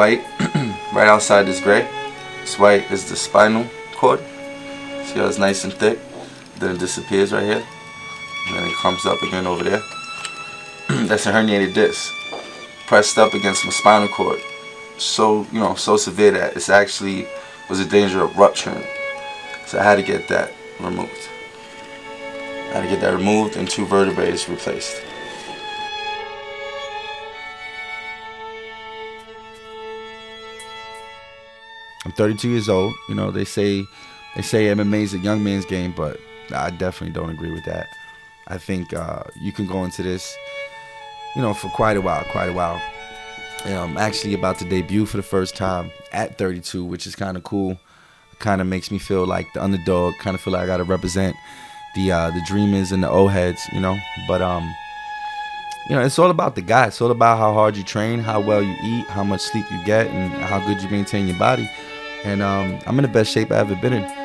white right outside this gray. This white is the spinal cord. See how it's nice and thick? Then it disappears right here. And then it comes up again over there. That's a herniated disc. Pressed up against my spinal cord. So, you know, so severe that it's actually was a danger of rupturing. So I had to get that removed. I had to get that removed and two vertebrae replaced. I'm 32 years old. You know, they say they say MMA is a young man's game, but I definitely don't agree with that. I think uh, you can go into this, you know, for quite a while, quite a while. And I'm actually about to debut for the first time at 32, which is kind of cool. Kind of makes me feel like the underdog. Kind of feel like I got to represent the uh, the dreamers and the old heads, you know. But um, you know, it's all about the guy. It's all about how hard you train, how well you eat, how much sleep you get, and how good you maintain your body. And um, I'm in the best shape I've ever been in.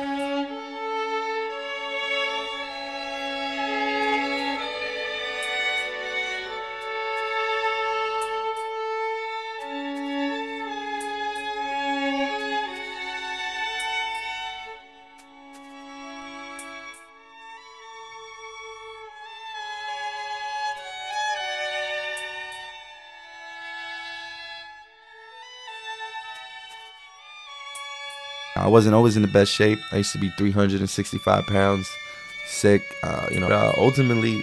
I wasn't always in the best shape. I used to be 365 pounds, sick. Uh, you know, uh, ultimately,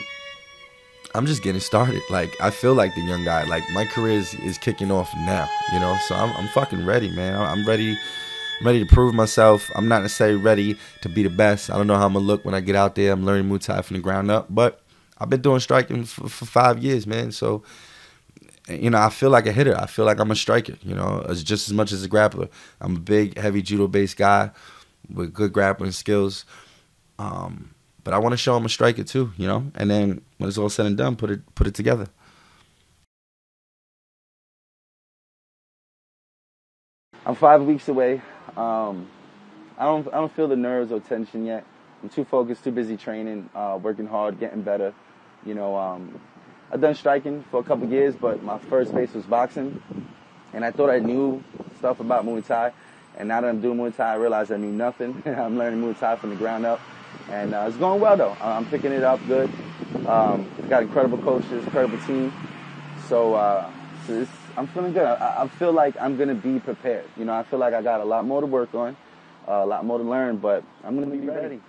I'm just getting started. Like I feel like the young guy. Like my career is, is kicking off now. You know, so I'm, I'm fucking ready, man. I'm ready. I'm ready to prove myself. I'm not necessarily ready to be the best. I don't know how I'm gonna look when I get out there. I'm learning Muay Thai from the ground up, but I've been doing striking for, for five years, man. So you know, I feel like a hitter. I feel like I'm a striker, you know, as just as much as a grappler. I'm a big, heavy judo based guy with good grappling skills. Um, but I want to show I'm a striker too, you know. And then when it's all said and done, put it put it together. I'm five weeks away. Um, I don't I don't feel the nerves or tension yet. I'm too focused, too busy training, uh, working hard, getting better. You know, um, I've done striking for a couple years, but my first base was boxing, and I thought I knew stuff about Muay Thai. And now that I'm doing Muay Thai, I realize I knew nothing. I'm learning Muay Thai from the ground up, and uh, it's going well though. I'm picking it up good. Um, got incredible coaches, incredible team. So, uh, so I'm feeling good. I, I, feel like I'm gonna be prepared. You know, I feel like I got a lot more to work on, uh, a lot more to learn, but I'm gonna be ready.